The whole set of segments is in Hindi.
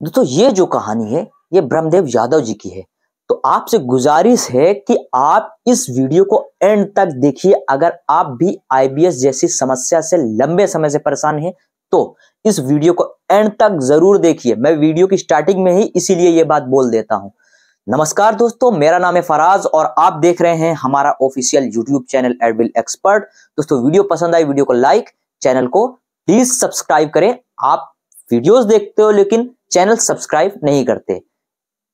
दोस्तों ये जो कहानी है, ये ब्रह्मदेव यादव जी की है। तो आपसे गुजारिश है कि आप इस वीडियो को एंड तक देखिए। अगर आप भी आईबीएस जैसी समस्या से लंबे समय से परेशान हैं तो इस वीडियो को एंड तक ज़रूर देखिए। मैं वीडियो की स्टार्टिंग में ही इसीलिए ये बात बोल देता हूँ। नमस्कार दोस्तों, मेरा नाम है फराज और आप देख रहे हैं हमारा ऑफिशियल यूट्यूब चैनल एडविल एक्सपर्ट दोस्तों, वीडियो पसंद आई, वीडियो को लाइक, चैनल को प्लीज़ सब्सक्राइब करें। आप वीडियोस देखते हो लेकिन चैनल सब्सक्राइब नहीं करते।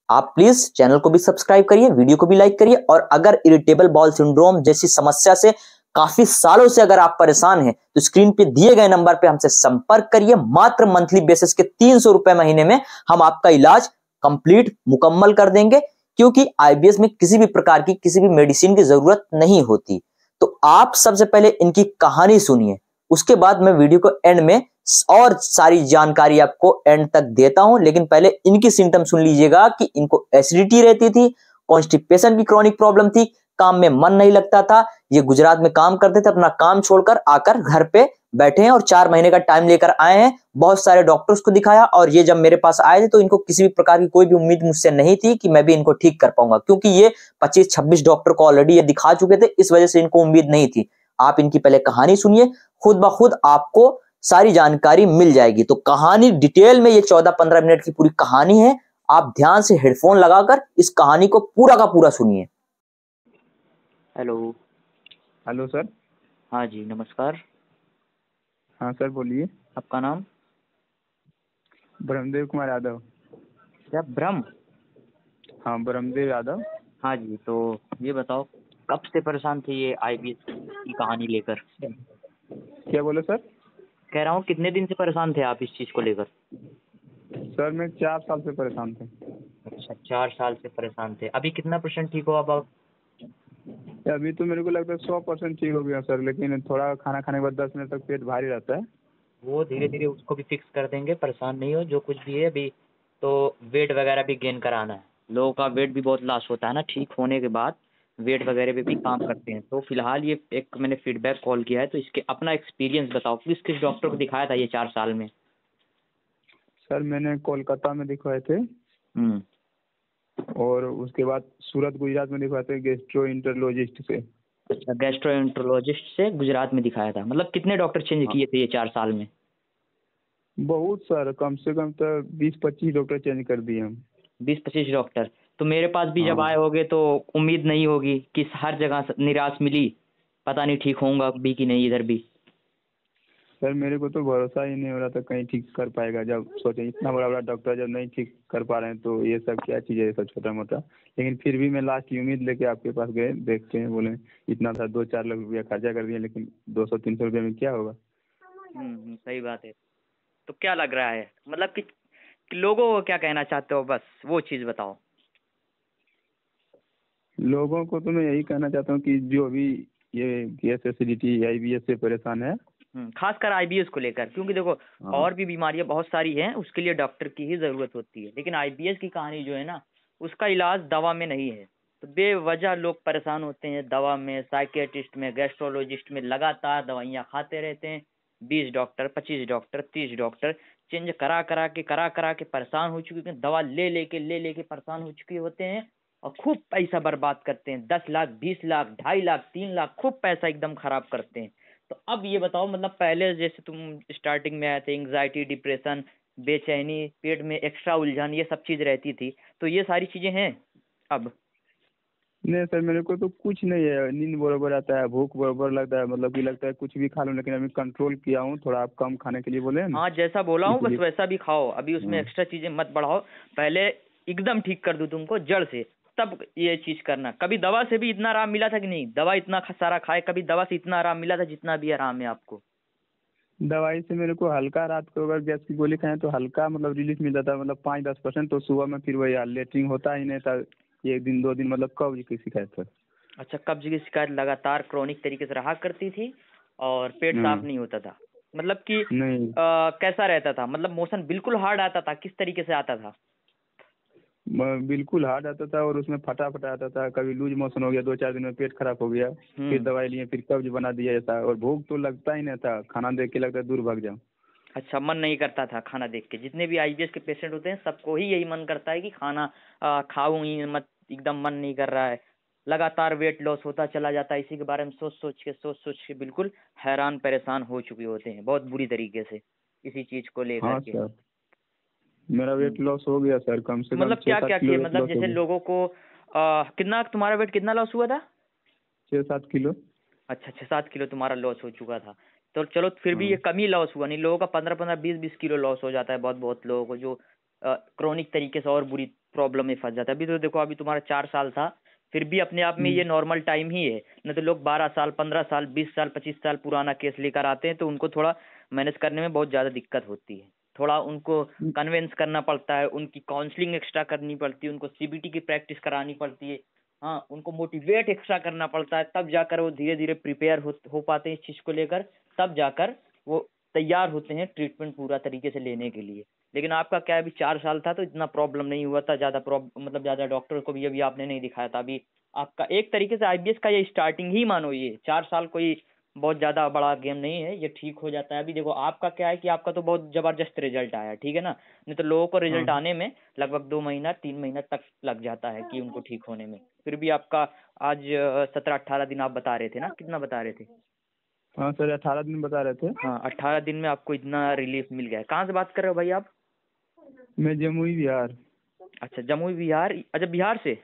आप प्लीज़ चैनल को भी सब्सक्राइब करिए, वीडियो को भी लाइक करिए और अगर इरिटेबल बॉल सिंड्रोम जैसी समस्या से काफ़ी सालों से अगर आप परेशान हैं तो स्क्रीन पे दिए गए नंबर पे हमसे संपर्क करिए। मात्र मंथली बेसिस के तीन सौ रुपए महीने में हम आपका इलाज कंप्लीट, मुकम्मल कर देंगे, क्योंकि आईबीएस में किसी भी प्रकार की, किसी भी मेडिसिन की ज़रूरत नहीं होती। तो आप सबसे पहले इनकी कहानी सुनिए, उसके बाद मैं वीडियो को एंड में और सारी जानकारी आपको एंड तक देता हूँ, लेकिन पहले इनकी सिम्टम सुन लीजिएगा कि इनको एसिडिटी रहती थी कॉन्स्टिपेशन की क्रॉनिक प्रॉब्लम थी, काम में मन नहीं लगता था, ये गुजरात में काम करते थे, अपना काम छोड़कर आकर घर पे बैठे हैं और चार महीने का टाइम लेकर आए हैं। बहुत सारे डॉक्टर्स को दिखाया और ये जब मेरे पास आए थे तो इनको किसी भी प्रकार की कोई भी उम्मीद मुझसे नहीं थी कि मैं भी इनको ठीक कर पाऊँगा, क्योंकि ये 25-26 डॉक्टर को ऑलरेडी ये दिखा चुके थे, इस वजह से इनको उम्मीद नहीं थी। आप इनकी पहले कहानी सुनिए, खुद ब खुद आपको सारी जानकारी मिल जाएगी। तो कहानी डिटेल में ये चौदह पंद्रह मिनट की पूरी कहानी है। आप ध्यान से हेडफोन लगाकर इस कहानी को पूरा का पूरा सुनिए। हेलो। Hello sir. हाँ जी नमस्कार। हाँ सर बोलिए। आपका नाम? ब्रह्मदेव कुमार यादव। क्या ब्रह्म? हाँ ब्रह्मदेव यादव। हाँ जी तो ये बताओ कब से परेशान थे ये आईबीएस की कहानी लेकर? क्या बोले सर? कह रहा हूँ कितने दिन से परेशान थे आप इस चीज़ को लेकर? सर मैं चार साल से परेशान थे। अच्छा चार साल से परेशान थे। अभी कितना परसेंट ठीक हो अब आप? अभी तो मेरे को लगता है सौ परसेंट ठीक हो गया सर लेकिन थोड़ा खाना खाने के बाद दस मिनट तक पेट भारी रहता है। वो धीरे धीरे उसको भी फिक्स कर देंगे परेशान नहीं हो जो कुछ भी है अभी तो वेट वगैरह भी गेन कराना है। लोगों का वेट भी बहुत लॉस होता है ना ठीक होने के बाद। वेट वगैरह पे भी काम करते हैं। तो फ़िलहाल ये एक मैंने फीडबैक कॉल किया है तो इसके अपना एक्सपीरियंस बताओ। किस किस डॉक्टर को दिखाया था ये चार साल में? सर मैंने कोलकाता में दिखवाए थे। हम्म। और उसके बाद सूरत गुजरात में दिखवाए थे गेस्ट्रो इंटरलॉजिस्ट से। अच्छा गैस्ट्रोएंट्रोलॉजिस्ट से गुजरात में दिखाया था। मतलब कितने डॉक्टर चेंज किए थे ये चार साल में? बहुत सर। कम से कम तो बीस पच्चीस डॉक्टर चेंज कर दिए हम। बीस पच्चीस डॉक्टर तो मेरे पास भी जब हाँ। आए होगे तो उम्मीद नहीं होगी कि हर जगह निराश मिली। पता नहीं ठीक होऊँगा भी कि नहीं इधर भी। सर मेरे को तो भरोसा ही नहीं हो रहा था कहीं ठीक कर पाएगा। जब सोचे इतना बड़ा बड़ा डॉक्टर जब नहीं ठीक कर पा रहे हैं तो ये सब क्या चीज़ है ये सब छोटा मोटा लेकिन फिर भी मैं लास्ट उम्मीद लेके आपके पास गए देखते हैं बोले इतना था दो चार लाख रुपया खर्चा कर दिया लेकिन दो सौ तीन सौ रुपये में क्या होगा? हम्म हम्म, सही बात है। तो क्या लग रहा है? मतलब कि लोगों को क्या कहना चाहते हो? बस वो चीज़ बताओ। लोगों को तो मैं यही कहना चाहता हूँ कि जो भी ये gas acidity I B S से परेशान है। हम्म, खासकर आईबीएस को लेकर क्योंकि देखो हाँ। और भी बीमारियाँ बहुत सारी हैं उसके लिए डॉक्टर की ही ज़रूरत होती है। लेकिन आईबीएस की कहानी जो है ना उसका इलाज दवा में नहीं है। तो बेवजह लोग परेशान होते हैं दवा में साइकेटिस्ट में गैस्ट्रोलॉजिस्ट में लगातार दवाइयाँ खाते रहते हैं। बीस डॉक्टर पच्चीस डॉक्टर तीस डॉक्टर चेंज करा करा के करा करा के परेशान हो चुके हैं। दवा ले लेके ले लेके परेशान हो चुके होते हैं। और खूब पैसा बर्बाद करते हैं। दस लाख बीस लाख ढाई लाख तीन लाख खूब पैसा एकदम खराब करते हैं। तो अब ये बताओ मतलब पहले जैसे तुम स्टार्टिंग में आए थे एंग्जाइटी डिप्रेशन बेचैनी पेट में एक्स्ट्रा उलझन ये सब चीज़ रहती थी। तो ये सारी चीज़ें हैं अब? नहीं सर मेरे को तो कुछ नहीं है। नींद बराबर आता है भूख बराबर लगता है मतलब कि लगता है कुछ भी खा लूँ लेकिन अभी कंट्रोल किया हूँ थोड़ा आप कम खाने के लिए बोले हाँ जैसा बोला हूँ बस वैसा भी खाओ। अभी उसमें हाँ। एक्स्ट्रा चीज़ें मत बढ़ाओ। पहले एकदम ठीक कर दूँ तुमको जड़ से। तब ये चीज़ करना। कभी दवा से भी इतना आराम मिला था कि नहीं? दवा इतना सारा खाए कभी दवा से इतना आराम मिला था जितना भी आराम है आपको? दवाई से मेरे को हल्का रात को अगर गैस की गोली खाएँ तो हल्का मतलब रिलीफ मिलता था मतलब पाँच दस परसेंट तो सुबह में फिर वही लेटरिन होता ही नहीं था। एक दिन दो दिन मतलब कब्ज की शिकायत था। अच्छा कब्ज की शिकायत लगातार क्रॉनिक तरीके से रहा करती थी और पेट साफ़ हाँ। नहीं होता था? मतलब कि कैसा रहता था? मतलब मोशन बिल्कुल हार्ड आता था? किस तरीके से आता था? बिल्कुल हार्ड आता था और उसमें फटा फटा आता था। कभी लूज मोशन हो गया दो चार दिन में पेट खराब हो गया। फिर हम्म। दवाई लिए फिर कब्ज बना दिया ऐसा। और भूख तो लगता ही नहीं था। खाना देख के लगता दूर भाग जाओ अच्छा मन नहीं करता था खाना देख के। जितने भी आईबीएस के पेशेंट होते हैं सबको ही यही मन करता है कि खाना खाऊं ही मत। एकदम मन नहीं कर रहा है। लगातार वेट लॉस होता चला जाता है। इसी के बारे में सोच सोच के सोच सोच के बिल्कुल हैरान परेशान हो चुके होते हैं। बहुत बुरी तरीके से इसी चीज़ को लेकर हाँ के। मेरा वेट लॉस हो गया सर कम से कम मतलब क्या क्या weight मतलब जैसे। लोगों को आ, कितना तुम्हारा वेट कितना लॉस हुआ था? छः सात किलो। अच्छा छः सात किलो तुम्हारा लॉस हो चुका था। तो चलो फिर भी। ये कम ही लॉस हुआ। नहीं लोगों का पंद्रह पंद्रह बीस बीस किलो लॉस हो जाता है बहुत बहुत लोगों को जो क्रोनिक तरीके से और बुरी प्रॉब्लम में फंस जाता है। अभी तो देखो अभी तुम्हारा चार साल था फिर भी अपने आप में हम्म। ये नॉर्मल टाइम ही है। नहीं तो लोग बारह साल पंद्रह साल बीस साल पच्चीस साल पुराना केस लेकर आते हैं तो उनको थोड़ा मैनेज करने में बहुत ज़्यादा दिक्कत होती है। थोड़ा उनको हम्म। कन्वेंस करना पड़ता है उनकी काउंसलिंग एक्स्ट्रा करनी पड़ती है उनको सीबीटी की प्रैक्टिस करानी पड़ती है। हाँ उनको मोटिवेट एक्स्ट्रा करना पड़ता है तब जाकर वो धीरे धीरे प्रिपेयर हो हो पाते हैं इस चीज़ को लेकर तब जाकर वो तैयार होते हैं ट्रीटमेंट पूरा तरीके से लेने के लिए। लेकिन आपका क्या अभी चार साल था तो इतना प्रॉब्लम नहीं हुआ था ज़्यादा प्रॉब्लम मतलब ज़्यादा डॉक्टर को भी अभी आपने नहीं दिखाया था। अभी आपका एक तरीके से आईबीएस का ये स्टार्टिंग ही मानो ये चार साल कोई बहुत ज़्यादा बड़ा गेम नहीं है ये ठीक हो जाता है। अभी देखो आपका क्या है कि आपका तो बहुत ज़बरदस्त रिज़ल्ट आया ठीक है ना? नहीं तो लोगों को रिज़ल्ट हाँ। आने में लगभग दो महीना तीन महीना तक लग जाता है कि उनको ठीक होने में। फिर भी आपका आज सत्रह अट्ठारह दिन आप बता रहे थे ना? कितना बता रहे थे? हाँ सर अठारह दिन बता रहे थे। हाँ अट्ठारह दिन में आपको इतना रिलीफ मिल गया है। कहाँ से बात कर रहे हो भाई आप? मैं जमुई बिहार। अच्छा जमुई बिहार? अच्छा बिहार से?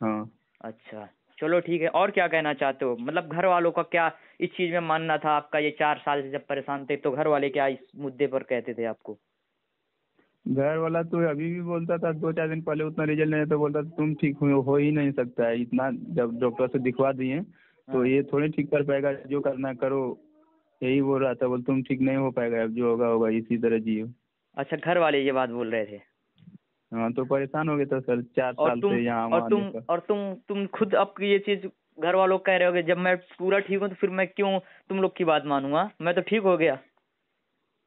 हाँ। अच्छा। चलो ठीक है और क्या कहना चाहते हो? मतलब घर वालों का क्या इस चीज़ में मानना था आपका ये चार साल से जब परेशान थे तो घर वाले क्या इस मुद्दे पर कहते थे आपको? घर वाला तो अभी भी बोलता था दो चार दिन पहले उतना रिज़ल्ट नहीं तो बोलता था तुम ठीक हो, हो ही नहीं सकता है इतना जब डॉक्टर से दिखवा दिए तो हाँ। ये थोड़ी ठीक कर पाएगा जो करना करो यही बोल रहा था बोल तुम ठीक नहीं हो पाएगा अब जो होगा होगा इसी तरह जियो। अच्छा घर वाले ये बात बोल रहे थे? हाँ तो परेशान हो गए था सर चार और साल तुम से यहाँ और तुम। और तुम तुम खुद अब ये चीज़ घर वालों को कह रहे होगे जब मैं पूरा ठीक हूँ तो फिर मैं क्यों तुम लोग की बात मानूँगा? मैं तो ठीक हो गया।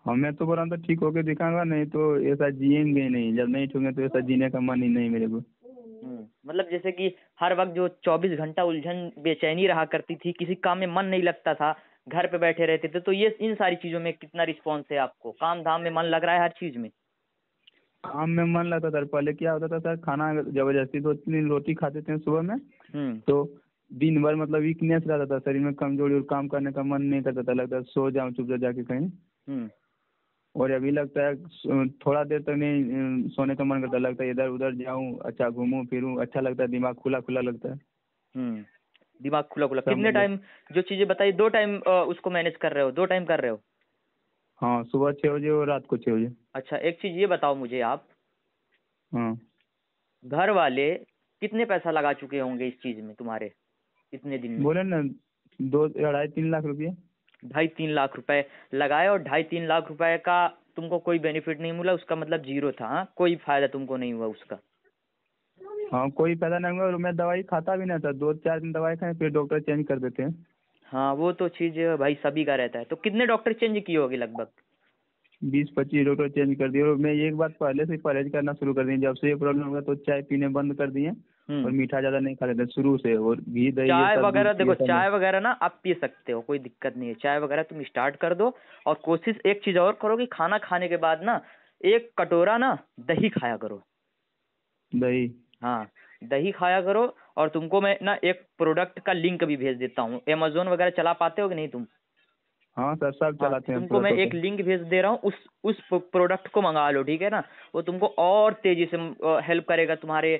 हाँ मैं तो बोल रहा ठीक होके दिखाऊँगा नहीं तो ऐसा जिएँगे नहीं। जब नहीं ठूँगे तो ऐसा जीने का मन ही नहीं मेरे को। हम्म, मतलब जैसे कि हर वक्त जो चौबीस घंटा उलझन बेचैनी रहा करती थी किसी काम में मन नहीं लगता था घर पे बैठे रहते थे तो ये इन सारी चीज़ों में कितना रिस्पॉन्स है आपको? काम धाम में मन लग रहा है हर चीज़ में? काम में मन लगता था पहले क्या होता था सर खाना ज़बरदस्ती दो तीन रोटी खाते थे सुबह में हम्म। तो दिन भर मतलब वीकनेस रहता था शरीर में कमज़ोरी और काम करने का मन नहीं करता था लगता सो जाऊँ चुपचाप जाके कहीं। हम्म। और अभी लगता है थोड़ा देर तक नहीं सोने का मन करता लगता है इधर उधर जाऊँ अच्छा घूमूं फिरूं अच्छा लगता है दिमाग खुला खुला लगता है। हम्म। दिमाग खुला खुला कितने टाइम जो चीज़ें बताई दो टाइम उसको मैनेज कर रहे हो दो टाइम कर रहे हो? हाँ सुबह छः बजे और रात को छः बजे। अच्छा एक चीज़ ये बताओ मुझे आप। हाँ। घर वाले कितने पैसा लगा चुके होंगे इस चीज़ में तुम्हारे इतने दिन में? बोले ना दो अढ़ाई तीन लाख रुपये। ढाई तीन लाख रुपए लगाए और ढाई तीन लाख रुपए का तुमको कोई बेनिफिट नहीं मिला उसका मतलब ज़ीरो था हाँ? कोई फ़ायदा तुमको नहीं हुआ उसका? हाँ कोई फ़ायदा नहीं हुआ और मैं दवाई खाता भी नहीं था दो चार दिन दवाई खाए फिर डॉक्टर चेंज कर देते हैं। हाँ वो तो चीज़ भाई सभी का रहता है। तो कितने डॉक्टर चेंज किए होगे लगभग? बीस पच्चीस डॉक्टर चेंज कर दिए। और मैं एक बात पहले से परहेज करना शुरू कर दिए जब से ये प्रॉब्लम हुआ तो चाय पीने बंद कर दिए। हम्म। और मीठा ज़्यादा नहीं खा लेते शुरू से। और घी दही चाय वगैरह देखो चाय वगैरह ना आप पी सकते हो कोई दिक्कत नहीं है। चाय वगैरह तुम स्टार्ट कर दो और कोशिश एक चीज़ और करो कि खाना खाने के बाद ना एक कटोरा ना दही खाया करो। दही। हाँ दही खाया करो और तुमको मैं ना एक प्रोडक्ट का लिंक भी भेज देता हूँ। अमेजोन वगैरह चला पाते हो कि नहीं तुम? हाँ सर सब हाँ, चलाते हैं तुमको मैं एक लिंक भेज दे रहा हूँ उस उस प्रोडक्ट को मंगा लो ठीक है ना? वो तुमको और तेज़ी से हेल्प करेगा तुम्हारे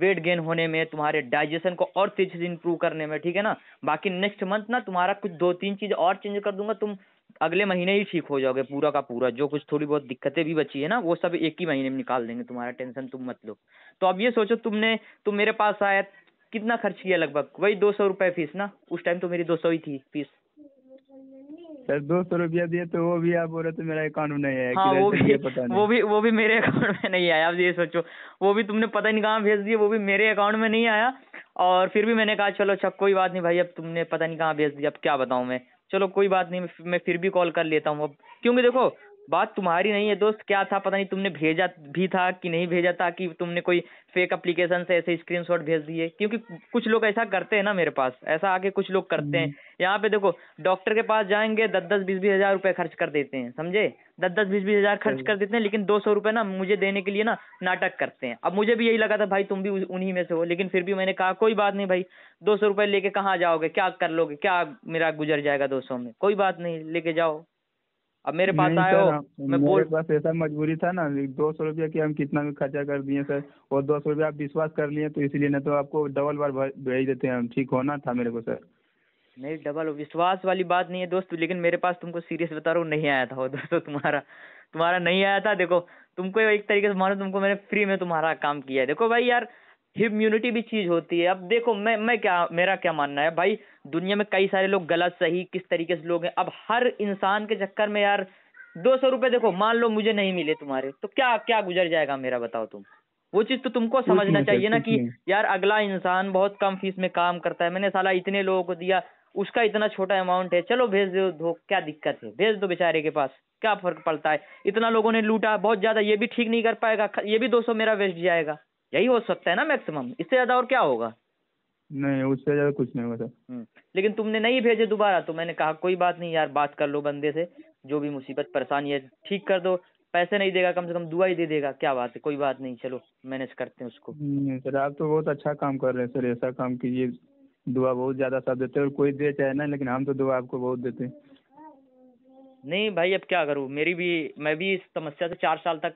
वेट गेन होने में तुम्हारे डाइजेशन को और तेज़ी से इम्प्रूव करने में ठीक है ना? बाकी नेक्स्ट मंथ ना तुम्हारा कुछ दो तीन चीज़ और चेंज कर दूँगा तुम अगले महीने ही ठीक हो जाओगे पूरा का पूरा। जो कुछ थोड़ी बहुत दिक्कतें भी बची है ना वो सब एक ही महीने में निकाल देंगे तुम्हारा टेंशन तुम मत लो। तो अब ये सोचो तुमने तुम मेरे पास आया कितना खर्च किया लगभग? वही दो सौ रुपये फ़ीस ना? उस टाइम तो मेरी दो सौ ही थी फ़ीस सर दो सौ रुपया दिए तो वो भी आप बोल रहे थे मेरा अकाउंट में नहीं है हाँ वो भी पता नहीं। वो भी वो भी मेरे अकाउंट में नहीं आया। अब ये सोचो वो भी तुमने पता नहीं कहाँ भेज दिए वो भी मेरे अकाउंट में नहीं आया। और फिर भी मैंने कहा चलो अच्छा कोई बात नहीं भाई अब तुमने पता नहीं कहाँ भेज दिया अब क्या बताऊँ मैं? चलो कोई बात नहीं मैं फिर भी कॉल कर लेता हूँ अब। क्योंकि देखो बात तुम्हारी नहीं है दोस्त क्या था पता नहीं तुमने भेजा भी था कि नहीं भेजा था कि तुमने कोई फेक एप्लीकेशन से ऐसे स्क्रीनशॉट भेज दिए? क्योंकि कुछ लोग ऐसा करते हैं ना मेरे पास ऐसा आके कुछ लोग करते हैं। हम्म। यहाँ पे देखो डॉक्टर के पास जाएँगे दस दस बीस बीस हज़ार रुपए खर्च कर देते हैं समझे? दस दस बीस बीस हज़ार खर्च कर देते हैं लेकिन दो सौ रुपए ना मुझे देने के लिए ना नाटक करते हैं। अब मुझे भी यही लगा था भाई तुम भी उन्हीं में से हो लेकिन फिर भी मैंने कहा कोई बात नहीं भाई दो सौ रुपए लेके कहाँ जाओगे? क्या कर लोगे? क्या मेरा गुजर जाएगा दो सौ में? कोई बात नहीं लेके जाओ। अब मेरे पास आए हो मैं बोल पास ऐसा मजबूरी था ना दो सौ रुपया की हम कितना भी खर्चा कर दिए सर और दो सौ रुपया आप विश्वास कर लिए तो इसलिए ना तो आपको डबल बार भेज देते हैं हम ठीक होना था मेरे को सर। नहीं डबल विश्वास वाली बात नहीं है दोस्त लेकिन मेरे पास तुमको सीरियस बता रहा हूँ नहीं आया था वो दोस्तों तुम्हारा तुम्हारा नहीं आया था देखो तुमको एक तरीके से मानो तुमको मैंने फ्री में तुम्हारा काम किया है। देखो भाई यार इम्यूनिटी भी चीज़ होती है। अब देखो मैं मैं क्या मेरा क्या मानना है? भाई दुनिया में कई सारे लोग गलत सही किस तरीके से लोग हैं। अब हर इंसान के चक्कर में यार दो सौ रुपये देखो मान लो मुझे नहीं मिले तुम्हारे तो क्या क्या गुजर जाएगा मेरा बताओ तुम? वो चीज़ तो तुमको समझना चाहिए ना कि यार अगला इंसान बहुत कम फ़ीस में काम करता है। मैंने साला इतने लोगों को दिया उसका इतना छोटा अमाउंट है। चलो भेज दो दो क्या दिक्कत है? भेज दो बेचारे के पास क्या फ़र्क पड़ता है? इतना लोगों ने लूटा बहुत ज़्यादा ये भी ठीक नहीं कर पाएगा ये भी दो सौ मेरा वेस्ट जाएगा। यही हो सकता है ना मैक्सिमम इससे ज़्यादा और क्या होगा? नहीं उससे ज़्यादा कुछ नहीं होगा सर। हम्म, लेकिन तुमने नहीं भेजे दोबारा तो मैंने कहा कोई बात नहीं यार बात कर लो बंदे से जो भी मुसीबत परेशानी है ठीक कर दो पैसे नहीं देगा कम से कम दुआ ही दे देगा क्या बात है कोई बात नहीं चलो मैनेज करते हैं उसको. नहीं सर आप तो बहुत अच्छा काम कर रहे हैं सर ऐसा काम कीजिए दुआ बहुत ज़्यादा सब देते हैं और कोई दे चाहे ना लेकिन हम तो दुआ आपको बहुत देते हैं। नहीं भाई अब क्या करूँ मेरी भी मैं भी इस समस्या से चार साल तक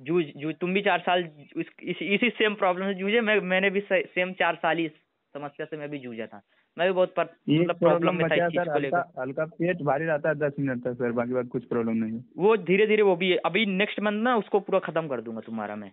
जूझ जूझ तुम भी चार साल इस, इस, सेम प्रॉब्लम से जूझे। मैं मैंने भी सेम चार साल ही इस समस्या से मैं भी जूझा था। मैं भी बहुत मतलब प्रॉब्लम प्रॉब्लम में था इस हल्का पेट भारी रहता है दस मिनट तक सर बाकी बात कुछ प्रॉब्लम नहीं है। वो धीरे धीरे वो भी है अभी नेक्स्ट मंथ ना उसको पूरा खत्म कर दूँगा तुम्हारा मैं।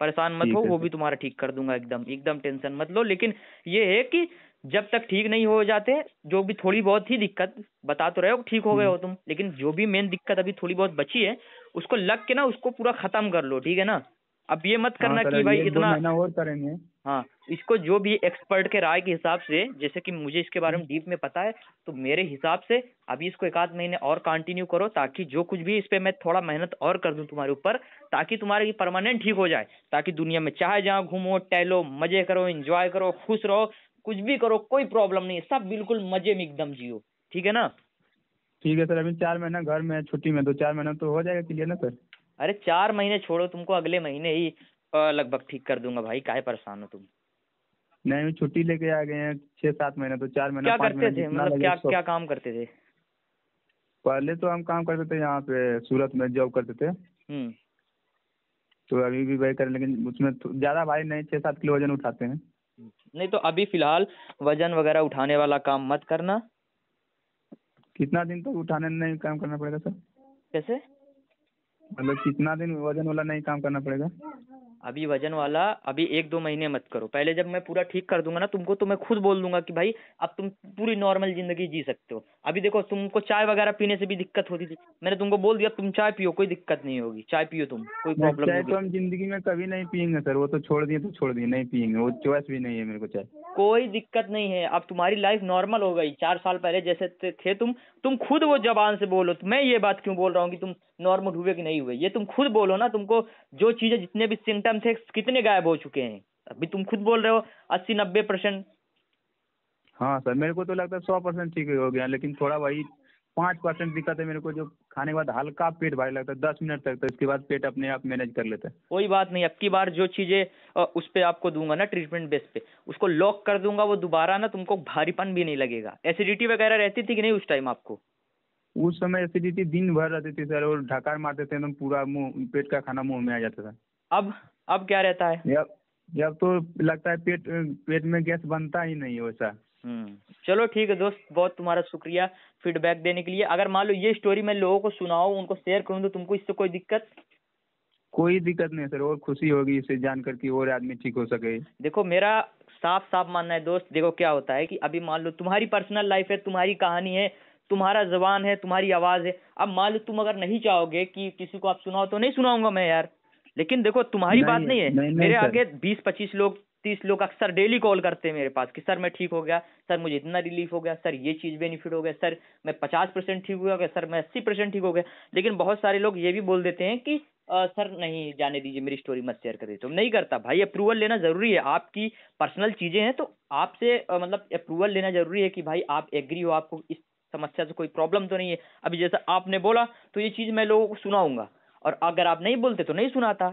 परेशान मत हो वो भी तुम्हारा ठीक कर दूँगा एकदम एकदम टेंशन मत लो। लेकिन ये है कि जब तक ठीक नहीं हो जाते जो भी थोड़ी बहुत ही दिक्कत बता तो रहे हो ठीक हो गए हम्म। हो तुम। लेकिन जो भी मेन दिक्कत अभी थोड़ी बहुत बची है उसको लग के ना उसको पूरा खत्म कर लो ठीक है ना? अब ये मत करना हाँ कि भाई इतना और करेंगे। हाँ इसको जो भी एक्सपर्ट के राय के हिसाब से जैसे कि मुझे इसके बारे में डीप में पता है तो मेरे हिसाब से अभी इसको एक आध महीने और कंटिन्यू करो ताकि जो कुछ भी इस पे मैं थोड़ा मेहनत और कर दूँ तुम्हारे ऊपर ताकि तुम्हारा ये परमानेंट ठीक हो जाए ताकि दुनिया में चाहे जहाँ घूमो टहलो मज़े करो एंजॉय करो खुश रहो कुछ भी करो कोई प्रॉब्लम नहीं सब बिल्कुल मज़े में एकदम जियो ठीक है ना? ठीक है सर अभी चार महीना घर में है, छुट्टी में दो चार महीना तो हो जाएगा क्लियर ना सर? अरे चार महीने छोड़ो तुमको अगले महीने ही लगभग ठीक कर दूँगा भाई काहे परेशान हो तुम? नहीं छुट्टी लेके आ गए हैं छः सात महीने तो चार महीना क्या करते थे? मतलब क्या क्या काम करते थे? पहले तो हम काम करते थे यहाँ पे सूरत में जॉब करते थे। हम्म। तो अभी भी वही करें लेकिन उसमें तो ज़्यादा भारी नहीं छः सात किलो वज़न उठाते हैं। नहीं तो अभी फ़िलहाल वज़न वगैरह उठाने वाला काम मत करना। कितना दिन तक उठाने नहीं काम करना पड़ेगा सर? कैसे? मतलब कितना दिन वज़न वाला नहीं काम करना पड़ेगा? अभी वज़न वाला अभी एक दो महीने मत करो। पहले जब मैं पूरा ठीक कर दूँगा ना तुमको तो मैं खुद बोल दूँगा कि भाई अब तुम पूरी नॉर्मल ज़िंदगी जी सकते हो। अभी देखो तुमको चाय वगैरह पीने से भी दिक्कत होती थी। मैंने तुमको बोल दिया तुम चाय पियो कोई दिक्कत नहीं होगी। चाय पियो तुम कोई प्रॉब्लम नहीं तो हम ज़िंदगी में कभी नहीं पियेंगे सर। वो तो छोड़ दिए तो छोड़ दिए नहीं पियेंगे। वो चॉइस भी नहीं है मेरे को चाय। कोई दिक्कत नहीं है। अब तुम्हारी लाइफ नॉर्मल हो गई। चार साल पहले जैसे थे- तुम। तुम खुद वो जबान से बोलो। मैं ये बात क्यों बोल रहा हूँ कि तुम नॉर्मल हुए कि नहीं हुए? ये तुम खुद बोलो ना। तुमको जो चीज़ें जितने भी सिम्टम थे कितने गायब हो चुके हैं? अभी तुम खुद बोल रहे हो अस्सी नब्बे परसेंट हाँ सर मेरे को तो लगता है सौ परसेंट ठीक हो गया लेकिन थोड़ा वही पाँच परसेंट दिक्कत है मेरे को जो खाने के बाद हल्का पेट भारी लगता है दस मिनट तक तो इसके बाद पेट अपने आप मैनेज कर लेता है। कोई बात नहीं अब की बार जो चीज़ें उस पे आपको दूँगा ना ट्रीटमेंट बेस पे उसको लॉक कर दूँगा वो दोबारा ना तुमको भारीपन भी नहीं लगेगा। एसिडिटी वगैरह रहती थी कि नहीं उस टाइम आपको? उस समय एसिडिटी दिन भर रहती थी सर और ढकार मारते थे एकदम पूरा मुँह पेट का खाना मुँह में आ जाता था। अब अब क्या रहता है? अब अब तो लगता है पेट पेट में गैस बनता ही नहीं वैसा। हम्म चलो ठीक है दोस्त बहुत तुम्हारा शुक्रिया फीडबैक देने के लिए। अगर मान लो ये स्टोरी मैं लोगों को सुनाऊं उनको शेयर करूँ तो तुमको इससे कोई दिक्कत? कोई दिक्कत नहीं सर और खुशी होगी इसे जानकर कि और आदमी ठीक हो सके। देखो मेरा साफ़ साफ़ मानना है दोस्त देखो क्या होता है कि अभी मान लो तुम्हारी पर्सनल लाइफ है तुम्हारी कहानी है तुम्हारा जबान है तुम्हारी आवाज़ है। अब मान लो तुम अगर नहीं चाहोगे कि किसी को आप सुनाओ तो नहीं सुनाऊँगा मैं यार। लेकिन देखो तुम्हारी बात नहीं है। नहीं, मेरे। आगे बीस पच्चीस लोग तीस लोग अक्सर डेली कॉल करते हैं मेरे पास कि सर मैं ठीक हो गया। सर मुझे इतना रिलीफ हो गया। सर ये चीज़ बेनिफिट हो गया। सर मैं पचास परसेंट ठीक हो गया। सर मैं अस्सी परसेंट ठीक हो गया। लेकिन बहुत सारे लोग ये भी बोल देते हैं कि आ, सर नहीं जाने दीजिए मेरी स्टोरी मत शेयर करिए। तो नहीं करता। भाई अप्रूवल लेना ज़रूरी है। आपकी पर्सनल चीज़ें हैं तो आपसे मतलब अप्रूवल लेना ज़रूरी है कि भाई आप एग्री हो आपको इस समस्या से कोई प्रॉब्लम तो नहीं है। अभी जैसा आपने बोला तो ये चीज़ मैं लोगों को सुनाऊँगा। और अगर आप नहीं बोलते तो नहीं सुनाता।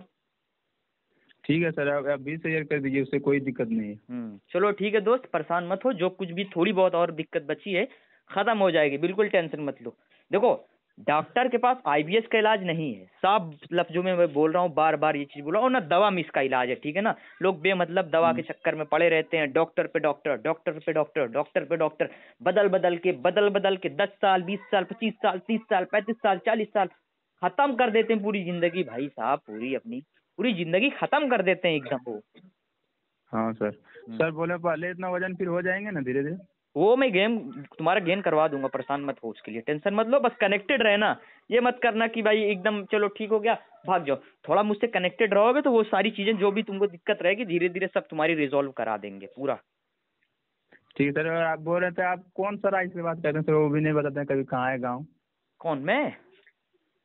ठीक है सर आप बीस हज़ार कर दीजिए उससे कोई दिक्कत नहीं है। हम्म, चलो ठीक है दोस्त परेशान मत हो जो कुछ भी थोड़ी बहुत और दिक्कत बची है खत्म हो जाएगी बिल्कुल टेंशन मत लो। देखो डॉक्टर के पास आईबीएस का इलाज नहीं है। साफ़ लफ्जों में मैं बोल रहा हूँ बार बार ये चीज़ बोल रहा हूँ ना दवा में इसका इलाज है ठीक है ना? लोग बेमतलब दवा के हम्म। चक्कर में पड़े रहते हैं डॉक्टर पे डॉक्टर डॉक्टर पे डॉक्टर डॉक्टर पे डॉक्टर बदल बदल के बदल बदल के दस साल बीस साल पच्चीस साल तीस साल पैंतीस साल चालीस साल खत्म कर देते हैं पूरी ज़िंदगी भाई साहब पूरी अपनी पूरी ज़िंदगी खत्म कर देते हैं एकदम वो। हाँ सर। हम्म। सर बोले पहले इतना वज़न फिर हो जाएँगे ना धीरे धीरे? वो मैं गेम तुम्हारा गेन करवा दूँगा परेशान मत हो उसके लिए। टेंशन मत लो बस कनेक्टेड रहना ये मत करना कि भाई एकदम चलो ठीक हो गया भाग जाओ। थोड़ा मुझसे कनेक्टेड रहोगे तो वो सारी चीज़ें जो भी तुमको दिक्कत रहेगी धीरे धीरे सब तुम्हारी रिजोल्व करा देंगे पूरा। ठीक है सर आप बोल रहे थे आप कौन सा राज्य से बात कर रहे हैं? सर वो भी नहीं बताते कभी कहाँ है गाँव। कौन मैं?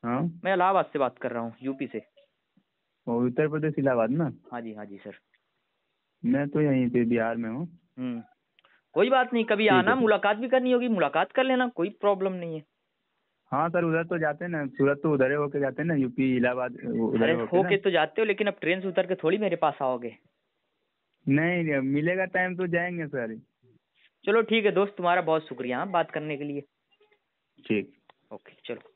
हाँ। मैं इलाहाबाद से बात कर रहा हूँ यूपी से। उत्तर प्रदेश इलाहाबाद ना? हाँ जी हाँ जी सर। मैं तो यहीं पे बिहार में हूँ। हम्म। कोई बात नहीं कभी आना मुलाकात भी करनी होगी मुलाकात कर लेना कोई प्रॉब्लम नहीं है। हाँ सर उधर तो जाते हैं ना सूरत तो उधर होके जाते हैं ना यूपी इलाहाबाद उधर होके तो जाते हो लेकिन अब ट्रेन से उतर के थोड़ी मेरे पास आओगे। नहीं मिलेगा टाइम तो जाएँगे सर। चलो ठीक है दोस्त तुम्हारा बहुत शुक्रिया हाँ, बात करने के लिए। ठीक। ओके चलो।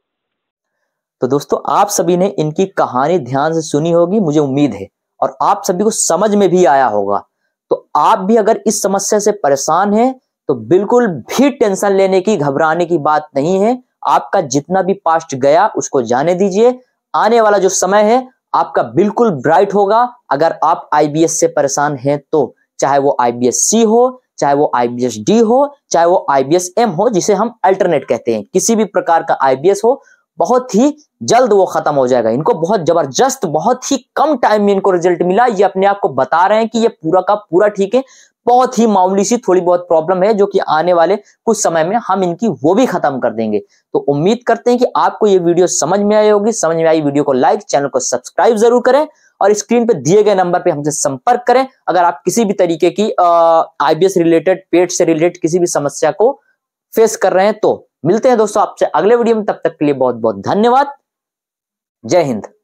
तो दोस्तों, आप सभी ने इनकी कहानी ध्यान से सुनी होगी, मुझे उम्मीद है, और आप सभी को समझ में भी आया होगा। तो आप भी अगर इस समस्या से परेशान हैं तो बिल्कुल भी टेंशन लेने की, घबराने की बात नहीं है। आपका जितना भी पास्ट गया, उसको जाने दीजिए। आने वाला जो समय है, आपका बिल्कुल ब्राइट होगा। अगर आप आईबीएस से परेशान हैं तो चाहे वो आईबीएस सी हो, चाहे वो आईबीएस डी हो, चाहे वो आईबीएस एम हो, जिसे हम अल्टरनेट कहते हैं, किसी भी प्रकार का आईबीएस हो बहुत ही जल्द वो खत्म हो जाएगा। इनको बहुत ज़बरदस्त, बहुत ही कम टाइम में इनको रिज़ल्ट मिला। ये अपने आप को बता रहे हैं कि ये पूरा का पूरा ठीक है। बहुत ही मामूली सी थोड़ी बहुत प्रॉब्लम है जो कि आने वाले कुछ समय में हम इनकी वो भी खत्म कर देंगे। तो उम्मीद करते हैं कि आपको ये वीडियो समझ में आई होगी। समझ में आई वीडियो को लाइक चैनल को सब्सक्राइब ज़रूर करें और स्क्रीन पे दिए गए नंबर पे हमसे संपर्क करें। अगर आप किसी भी तरीके की आईबीएस रिलेटेड पेट से रिलेटेड किसी भी समस्या को फेस कर रहे हैं तो मिलते हैं दोस्तों आपसे अगले वीडियो में, तब तक के लिए बहुत बहुत धन्यवाद। जय हिंद।